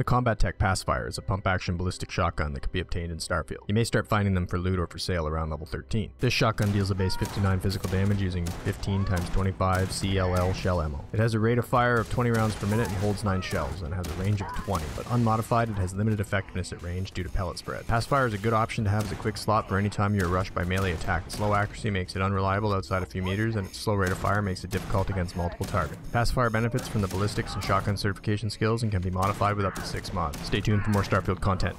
The Combatech Pacifier is a pump-action ballistic shotgun that can be obtained in Starfield. You may start finding them for loot or for sale around level 13. This shotgun deals a base 59 physical damage using 15 times 25 CLL shell ammo. It has a rate of fire of 20 rounds per minute and holds 9 shells, and has a range of 20, but unmodified it has limited effectiveness at range due to pellet spread. Pacifier is a good option to have as a quick slot for any time you are rushed by melee attack. Its low accuracy makes it unreliable outside a few meters, and its slow rate of fire makes it difficult against multiple targets. Pacifier benefits from the ballistics and shotgun certification skills and can be modified with up to 6 mods. Stay tuned for more Starfield content.